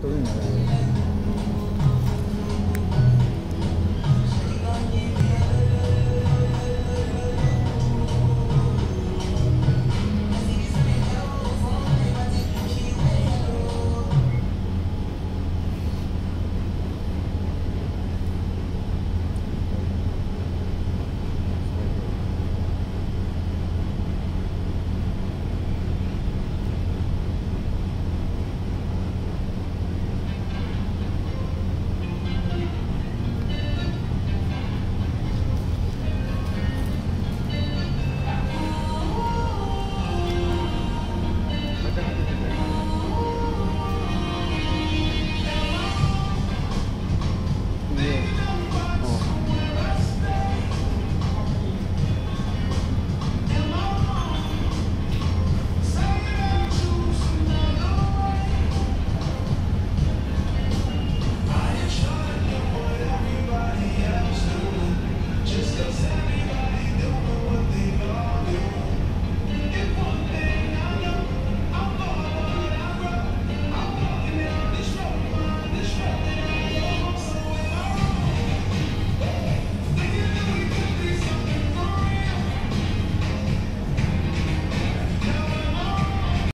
都是你的